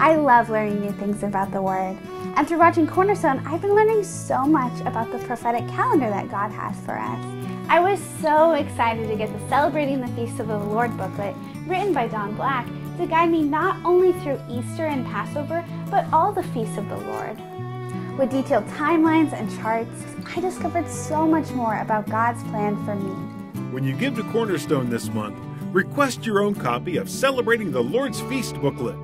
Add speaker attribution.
Speaker 1: I love learning new things about the Word. And through watching Cornerstone, I've been learning so much about the prophetic calendar that God has for us. I was so excited to get the Celebrating the Feast of the Lord booklet written by Don Black to guide me not only through Easter and Passover, but all the feasts of the Lord. With detailed timelines and charts, I discovered so much more about God's plan for me.
Speaker 2: When you give to Cornerstone this month, request your own copy of Celebrating the Lord's Feast booklet.